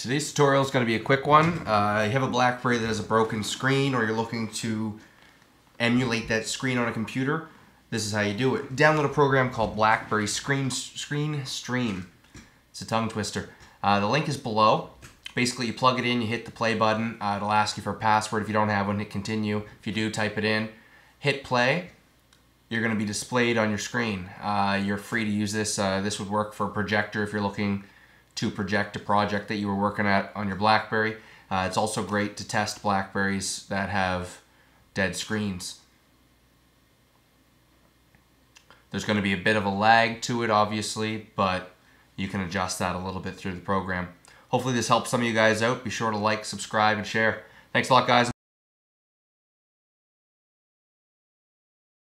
Today's tutorial is going to be a quick one. Uh, you have a BlackBerry that has a broken screen or you're looking to emulate that screen on a computer. This is how you do it. Download a program called BlackBerry Screen, Screen Stream. It's a tongue twister. Uh, the link is below. Basically, you plug it in, you hit the play button. Uh, it'll ask you for a password. If you don't have one, hit continue. If you do, type it in. Hit play. You're going to be displayed on your screen. Uh, you're free to use this. Uh, this would work for a projector if you're looking to project a project that you were working at on your BlackBerry. Uh, it's also great to test Blackberries that have dead screens. There's going to be a bit of a lag to it, obviously, but you can adjust that a little bit through the program. Hopefully this helps some of you guys out. Be sure to like, subscribe, and share. Thanks a lot, guys.